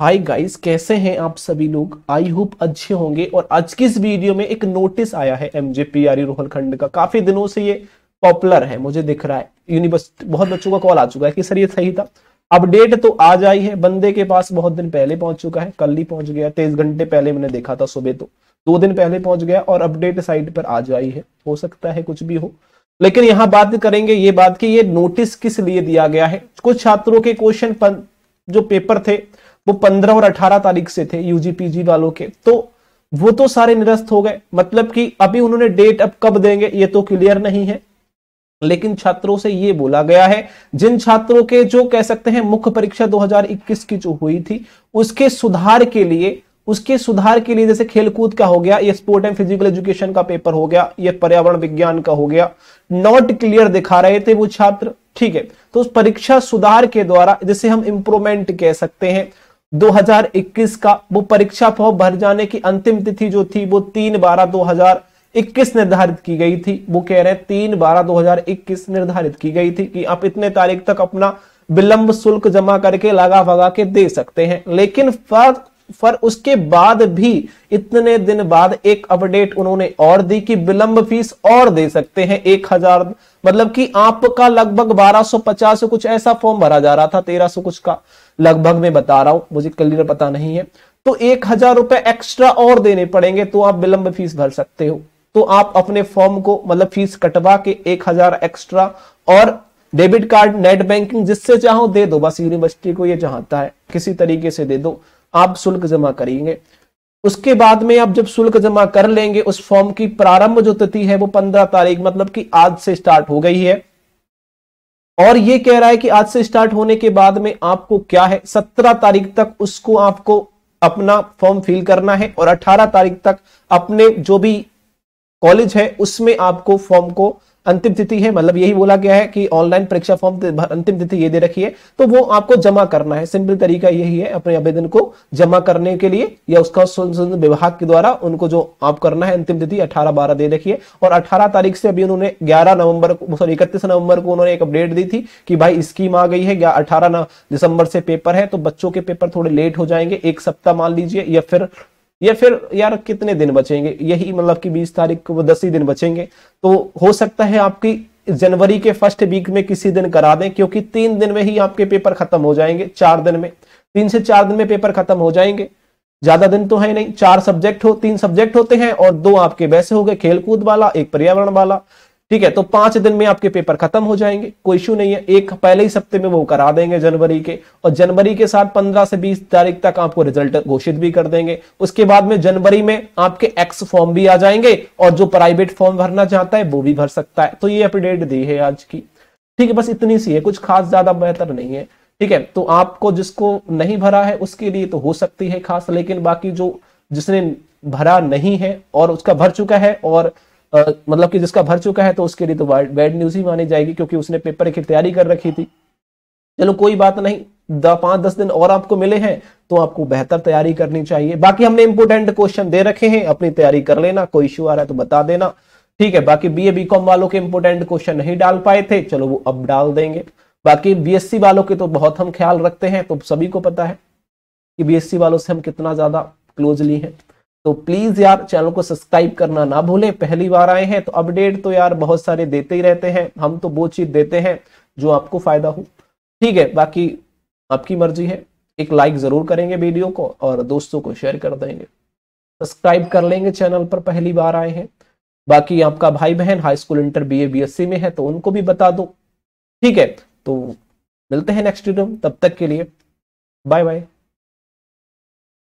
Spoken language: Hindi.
हाय गाइस कैसे हैं आप सभी लोग? आई होप अच्छे होंगे और आज की इस वीडियो में एक नोटिस आया है एमजेपीआरई रोहलखंड का। काफ़ी दिनों से ये पॉपुलर है, मुझे दिख रहा है। यूनिवर्सिटी बहुत बच्चों का कॉल आ चुका है कि सर ये सही था। अपडेट तो आज आई है, बंदे के पास बहुत दिन पहले पहुँच चुका है, कल ही पहुँच गया, तेईस घंटे पहले मैंने देखा था सुबह तो। दो दिन पहले पहुँच गया और अपडेट साइट पर आज आई है। हो सकता है कुछ भी हो। लेकिन यहाँ बात करेंगे, ये बात की ये नोटिस किस लिए दिया गया है? कुछ छात्रों के क्वेश्चन जो पेपर थे वो पंद्रह और अठारह तारीख से थे यूजी पीजी वालों के। तो वो तो सारे निरस्त हो गए। मतलब कि अभी उन्होंने डेट अब कब देंगे, ये तो क्लियर नहीं है। लेकिन छात्रों से ये बोला गया है, जिन छात्रों के जो कह सकते हैं मुख्य परीक्षा 2021 की जो हुई थी, उसके सुधार के लिए, उसके सुधार के लिए जैसे खेलकूद का हो गया, ये स्पोर्ट एंड फ़िज़िकल एजुकेशन का पेपर हो गया, ये पर्यावरण विज्ञान का हो गया नॉट क्लियर दिखा रहे थे वो छात्र। ठीक है तो उस परीक्षा सुधार के द्वारा जिसे हम इंप्रूवमेंट कह सकते हैं 2021 का वो परीक्षा फॉर्म भर जाने की अंतिम तिथि जो थी, वो तीन बारह 2021 निर्धारित की गई थी। वो कह रहे हैं तीन बारह 2021 निर्धारित की गई थी कि आप इतने तारीख तक अपना विलंब शुल्क जमा करके लगा भगा के दे सकते हैं। लेकिन पर उसके बाद भी इतने दिन बाद एक अपडेट उन्होंने और दी कि विलंब फ़ीस और दे सकते हैं एक हज़ार। मतलब कि आपका लगभग 1250 कुछ ऐसा फॉर्म भरा जा रहा था 1300 कुछ का। लगभग मैं बता रहा हूँ, मुझे क्लियर पता नहीं है। तो एक हज़ार रुपए एक्स्ट्रा और देने पड़ेंगे तो आप विलंब फ़ीस भर सकते हो। तो आप अपने फॉर्म को मतलब फ़ीस कटवा के एक हज़ार एक्स्ट्रा और डेबिट कार्ड नेट बैंकिंग जिससे चाहो दे दो। बस यूनिवर्सिटी को ये चाहता है, किसी तरीके से दे दो। आप शुल्क जमा करेंगे। उसके बाद में आप जब शुल्क जमा कर लेंगे, उस फॉर्म की प्रारंभ जो तिथि है वो पंद्रह तारीख मतलब कि आज से स्टार्ट हो गई है। और ये कह रहा है कि आज से स्टार्ट होने के बाद में आपको क्या है? सत्रह तारीख तक उसको आपको अपना फॉर्म फिल करना है और अठारह तारीख तक अपने जो भी कॉलेज है, उसमें आपको फॉर्म को अंतिम तिथि है मतलब यही बोला गया है कि ऑनलाइन परीक्षा फॉर्म अंतिम तिथि ये दे रखी है तो वो आपको जमा करना है। सिंपल तरीका यही है अपने आवेदन को जमा करने के लिए या उसका विभाग के द्वारा उनको जो आप करना है अंतिम तिथि अठारह बारह दे रखी है। और अठारह तारीख से अभी उन्होंने ग्यारह नवंबर सॉरी इकतीस नवंबर को उन्होंने एक अपडेट दी थी कि भाई स्कीम आ गई है, या अठारह दिसंबर से पेपर है तो बच्चों के पेपर थोड़े लेट हो जाएँगे, एक सप्ताह मान लीजिए, या फिर या फिर, यार, कितने दिन बचेंगे? यही मतलब कि 20 तारीख को दस ही दिन बचेंगे। तो हो सकता है आपकी जनवरी के फ़र्स्ट वीक में किसी दिन करा दें, क्योंकि तीन दिन में ही आपके पेपर खत्म हो जाएँगे, चार दिन में। तीन से चार दिन में पेपर खत्म हो जाएँगे। ज़्यादा दिन तो है नहीं। चार सब्जेक्ट हो, तीन सब्जेक्ट होते हैं और दो आपके वैसे हो गए, खेलकूद वाला, एक पर्यावरण वाला। ठीक है तो पाँच दिन में आपके पेपर खत्म हो जाएँगे, कोई इशू नहीं है। एक पहले ही सप्ते में वो करा देंगे जनवरी के, और जनवरी के साथ पंद्रह से बीस तारीख तक आपको रिज़ल्ट घोषित भी कर देंगे। उसके बाद में जनवरी में आपके एक्स फॉर्म भी आ जाएँगे, और जो प्राइवेट फॉर्म भरना चाहता है वो भी भर सकता है। तो ये अपडेट दी है आज की। ठीक है, बस इतनी सी है, कुछ खास ज़्यादा बेहतर नहीं है। ठीक है तो आपको जिसको नहीं भरा है, उसके लिए तो हो सकती है खास, लेकिन बाकी जो जिसने भरा नहीं है, और उसका भर चुका है, और मतलब कि जिसका भर चुका है तो उसके लिए तो बैड न्यूज़ ही मानी जाएगी, क्योंकि उसने पेपर की तैयारी कर रखी थी। चलो, कोई बात नहीं। पाँच दस दिन और आपको मिले हैं तो आपको बेहतर तैयारी करनी चाहिए। बाकी हमने इंपोर्टेंट क्वेश्चन दे रखे हैं, अपनी तैयारी कर लेना। कोई इश्यू आ रहा है तो बता देना। ठीक है, बाकी बी ए बी कॉम वालों के इंपोर्टेंट क्वेश्चन नहीं डाल पाए थे। चलो, वो अब डाल देंगे। बाकी बीएससी वालों के तो बहुत हम ख्याल रखते हैं तो सभी को पता है कि बीएससी वालों से हम कितना ज़्यादा क्लोजली हैं। तो प्लीज़ यार चैनल को सब्सक्राइब करना ना भूलें। पहली बार आए हैं तो अपडेट तो यार बहुत सारे देते ही रहते हैं। हम तो वो चीज़ देते हैं जो आपको फ़ायदा हो। ठीक है, बाकी आपकी मर्ज़ी है। एक लाइक ज़रूर करेंगे वीडियो को और दोस्तों को शेयर कर देंगे। सब्सक्राइब कर लेंगे चैनल पर, पहली बार आए हैं। बाकी आपका भाई बहन high school inter B A B S C में है तो उनको भी बता दो। ठीक है तो मिलते हैं नेक्स्ट वीडियो तब तक के लिए बाय बाय